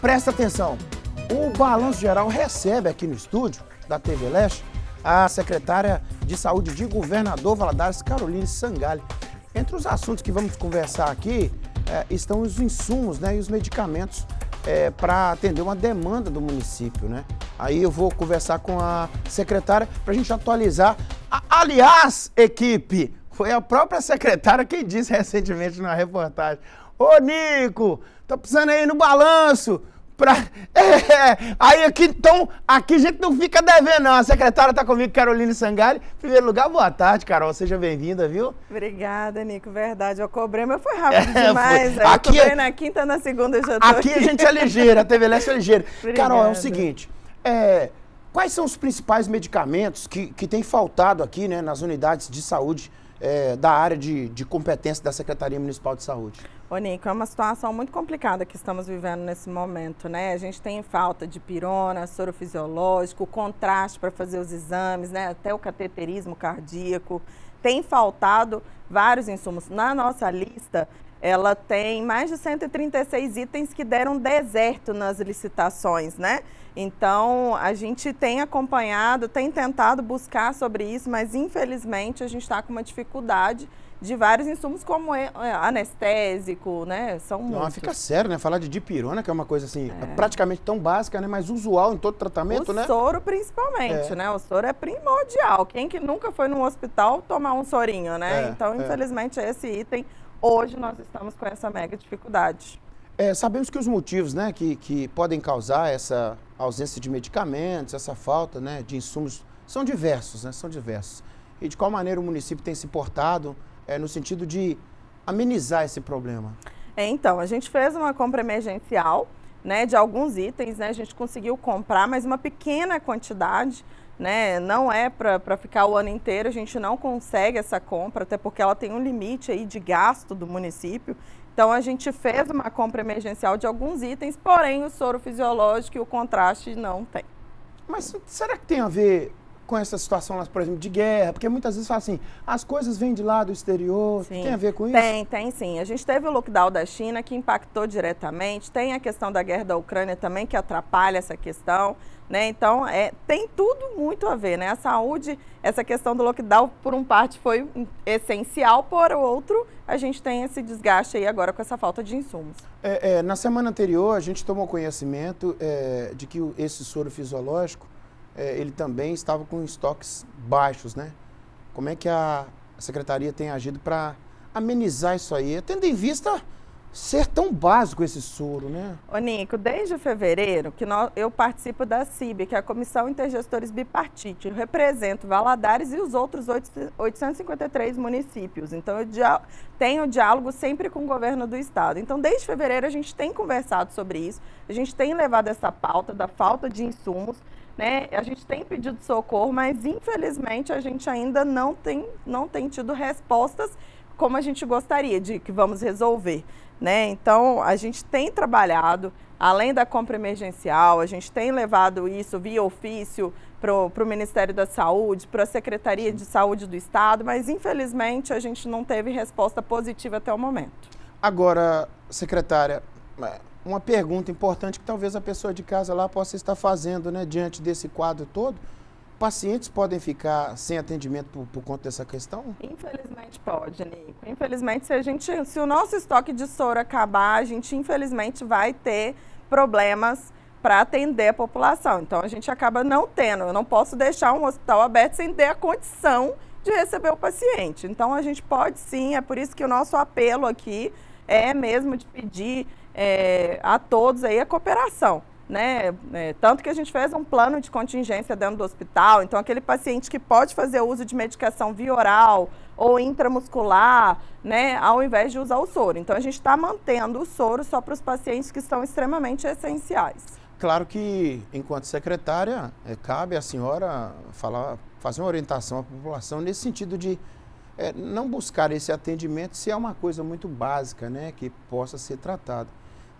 Presta atenção, o Balanço Geral recebe aqui no estúdio da TV Leste a secretária de Saúde de Governador Valadares, Caroline Sangali. Entre os assuntos que vamos conversar aqui é, estão os insumos né, e os medicamentos é, para atender uma demanda do município. Né? Aí eu vou conversar com a secretária para a gente atualizar. Aliás, equipe, foi a própria secretária quem disse recentemente na reportagem: Ô Nico, tô precisando aí no balanço. Pra... É, aí aqui, então, aqui a gente não fica devendo, não. A secretária está comigo, Caroline Sangali. Em primeiro lugar, boa tarde, Carol. Seja bem-vinda, viu? Obrigada, Nico. Verdade. Eu cobrei, mas foi rápido é, demais. Foi. Aqui eu cobrei é... na quinta, na segunda já tô Aqui, aqui. a gente é ligeira, a TV Leste é ligeira. Carol, é o seguinte, é, quais são os principais medicamentos que, que têm faltado aqui, né, nas unidades de saúde é, da área de, de competência da Secretaria Municipal de Saúde? Ô, Nico, é uma situação muito complicada que estamos vivendo nesse momento, né? A gente tem falta de pirona, soro fisiológico, contraste para fazer os exames, né? Até o cateterismo cardíaco. Tem faltado vários insumos. Na nossa lista, ela tem mais de 136 itens que deram deserto nas licitações, né? Então, a gente tem acompanhado, tem tentado buscar sobre isso, mas infelizmente a gente está com uma dificuldade de vários insumos como é, é, anestésico, né? São Não, muitos. fica sério, né? Falar de dipirona, que é uma coisa assim, é. praticamente tão básica, né? Mas usual em todo tratamento, o né? O soro principalmente, é. né? O soro é primordial. Quem que nunca foi num hospital tomar um sorinho, né? É, então, é. infelizmente, esse item, hoje nós estamos com essa mega dificuldade. Sabemos que os motivos né, que, que podem causar essa ausência de medicamentos, essa falta né, de insumos, são diversos, né, são diversos. E de qual maneira o município tem se portado é, no sentido de amenizar esse problema? É, então, a gente fez uma compra emergencial né, de alguns itens, né, a gente conseguiu comprar, mas uma pequena quantidade, né, não é para ficar o ano inteiro, a gente não consegue essa compra, até porque ela tem um limite aí de gasto do município. Então a gente fez uma compra emergencial de alguns itens, porém o soro fisiológico e o contraste não tem. Mas será que tem a ver com essa situação, por exemplo, de guerra? Porque muitas vezes fala assim, as coisas vêm de lá do exterior. Sim. Tem a ver com isso? Tem, tem sim. A gente teve o lockdown da China que impactou diretamente. Tem a questão da guerra da Ucrânia também que atrapalha essa questão. Né? Então, é, tem tudo muito a ver. Né? A saúde, essa questão do lockdown, por um parte, foi essencial, por outro, a gente tem esse desgaste aí agora com essa falta de insumos. É, é, na semana anterior, a gente tomou conhecimento é, de que esse soro fisiológico é, ele também estava com estoques baixos, né? Como é que a secretaria tem agido para amenizar isso aí, tendo em vista ser tão básico esse soro, né? Ô Nico, desde fevereiro que nós, eu participo da CIB, que é a Comissão Intergestores Bipartite. Eu represento Valadares e os outros 853 municípios. Então, eu tenho diálogo sempre com o governo do estado. Então, desde fevereiro a gente tem conversado sobre isso, a gente tem levado essa pauta da falta de insumos né? A gente tem pedido socorro, mas infelizmente a gente ainda não tem, não tem tido respostas como a gente gostaria de que vamos resolver. Né? Então, a gente tem trabalhado, além da compra emergencial, a gente tem levado isso via ofício para o Ministério da Saúde, para a Secretaria de Saúde do Estado, mas infelizmente a gente não teve resposta positiva até o momento. Agora, secretária, uma pergunta importante que talvez a pessoa de casa lá possa estar fazendo, né, diante desse quadro todo. Pacientes podem ficar sem atendimento por, por conta dessa questão? Infelizmente pode, Nico. Infelizmente, se, a gente, se o nosso estoque de soro acabar, a gente infelizmente vai ter problemas para atender a população. Então a gente acaba não tendo. Eu não posso deixar um hospital aberto sem ter a condição de receber o paciente. Então a gente pode sim, é por isso que o nosso apelo aqui é mesmo de pedir é, a todos aí a cooperação. Né? É, tanto que a gente fez um plano de contingência dentro do hospital, então aquele paciente que pode fazer uso de medicação via oral ou intramuscular, né, ao invés de usar o soro. Então a gente está mantendo o soro só para os pacientes que são extremamente essenciais. Claro que, enquanto secretária, é, cabe à senhora falar, fazer uma orientação à população nesse sentido de é, não buscar esse atendimento se é uma coisa muito básica, né, que possa ser tratada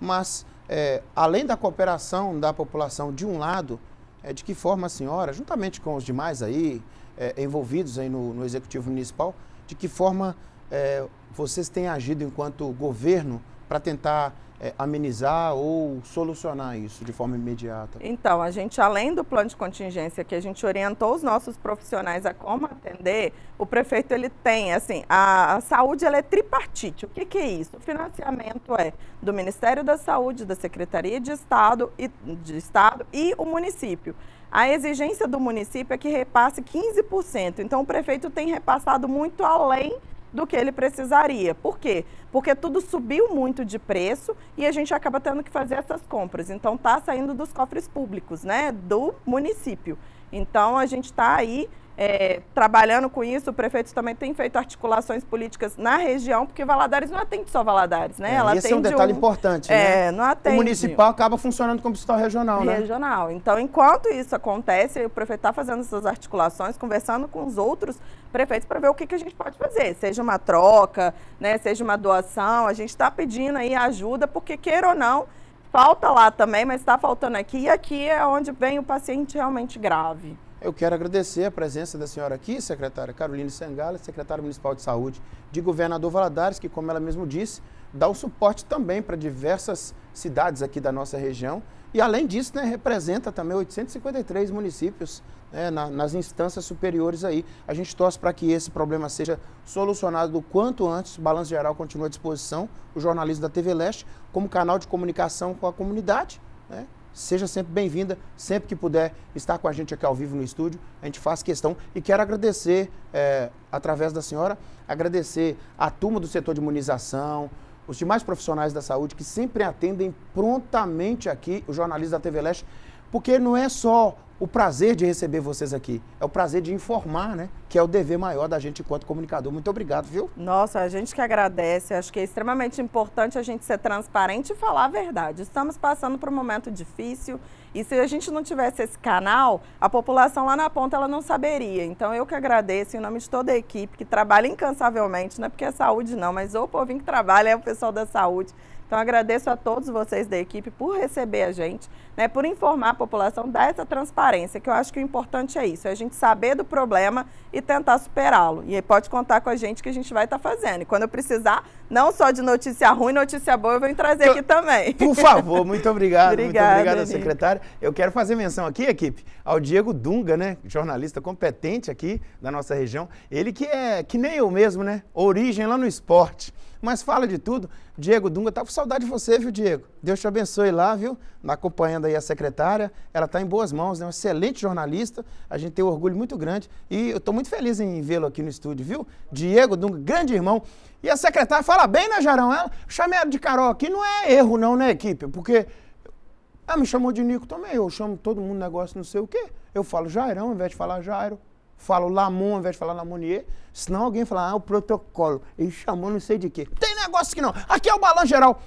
mas é, além da cooperação da população de um lado, é, de que forma a senhora, juntamente com os demais aí é, envolvidos aí no, no, Executivo Municipal, de que forma é, vocês têm agido enquanto governo para tentar é, amenizar ou solucionar isso de forma imediata? Então, a gente, além do plano de contingência que a gente orientou os nossos profissionais a como atender, o prefeito ele tem, assim, a, a saúde ela é tripartite. O que, que é isso? O financiamento é do Ministério da Saúde, da Secretaria de Estado e, de Estado e o município. A exigência do município é que repasse 15%. Então, o prefeito tem repassado muito além do que ele precisaria. Por quê? Porque tudo subiu muito de preço e a gente acaba tendo que fazer essas compras. Então está saindo dos cofres públicos, né, do município. Então a gente está aí é, trabalhando com isso, o prefeito também tem feito articulações políticas na região, porque Valadares não atende só Valadares, né? É, Ela esse é um detalhe um, importante, é, né? Não atende. O municipal acaba funcionando como hospital regional, né? Regional. Então, enquanto isso acontece, o prefeito está fazendo essas articulações, conversando com os outros prefeitos para ver o que, que a gente pode fazer, seja uma troca, né? seja uma doação, a gente está pedindo aí ajuda, porque queira ou não, falta lá também, mas está faltando aqui, e aqui é onde vem o paciente realmente grave. Eu quero agradecer a presença da senhora aqui, secretária Caroline Sangala, secretária municipal de saúde de Governador Valadares, que, como ela mesmo disse, dá o suporte também para diversas cidades aqui da nossa região. E, além disso, né, representa também 853 municípios né, na, nas instâncias superiores aí. A gente torce para que esse problema seja solucionado o quanto antes. O Balanço Geral continua à disposição, o jornalismo da TV Leste, como canal de comunicação com a comunidade. Né? Seja sempre bem-vinda, sempre que puder estar com a gente aqui ao vivo no estúdio, a gente faz questão. E quero agradecer, é, através da senhora, agradecer a turma do setor de imunização, os demais profissionais da saúde que sempre atendem prontamente aqui o jornalista da TV Leste, porque não é só o prazer de receber vocês aqui. É o prazer de informar, né? Que é o dever maior da gente enquanto comunicador. Muito obrigado, viu? Nossa, a gente que agradece. Acho que é extremamente importante a gente ser transparente e falar a verdade. Estamos passando por um momento difícil e se a gente não tivesse esse canal, a população lá na ponta ela não saberia. Então eu que agradeço em nome de toda a equipe que trabalha incansavelmente, não é porque é saúde não, mas o povinho que trabalha é o pessoal da saúde então, agradeço a todos vocês da equipe por receber a gente, né, por informar a população, dar essa transparência, que eu acho que o importante é isso, é a gente saber do problema e tentar superá-lo. E aí pode contar com a gente que a gente vai estar tá fazendo. E quando eu precisar, não só de notícia ruim, notícia boa, eu vou trazer aqui também. Por favor, muito obrigado. Obrigada, muito obrigado, secretária. Eu quero fazer menção aqui, equipe, ao Diego Dunga, né, jornalista competente aqui da nossa região. Ele que é, que nem eu mesmo, né, origem lá no esporte mas fala de tudo. Diego Dunga, tá com saudade de você, viu, Diego? Deus te abençoe lá, viu? Acompanhando aí a secretária. Ela está em boas mãos, né? Um excelente jornalista. A gente tem um orgulho muito grande. E eu estou muito feliz em vê-lo aqui no estúdio, viu? Diego Dunga, grande irmão. E a secretária fala bem, né, Jarão? Ela chamei ela de Carol aqui, não é erro, não, né, equipe? Porque ela me chamou de Nico também. Eu chamo todo mundo negócio não sei o quê. Eu falo Jairão ao invés de falar Jairo falo Lamon ao invés de falar Lamonier, senão alguém fala, ah, o protocolo, ele chamou não sei de quê. Tem negócio que não. Aqui é o Balan Geral.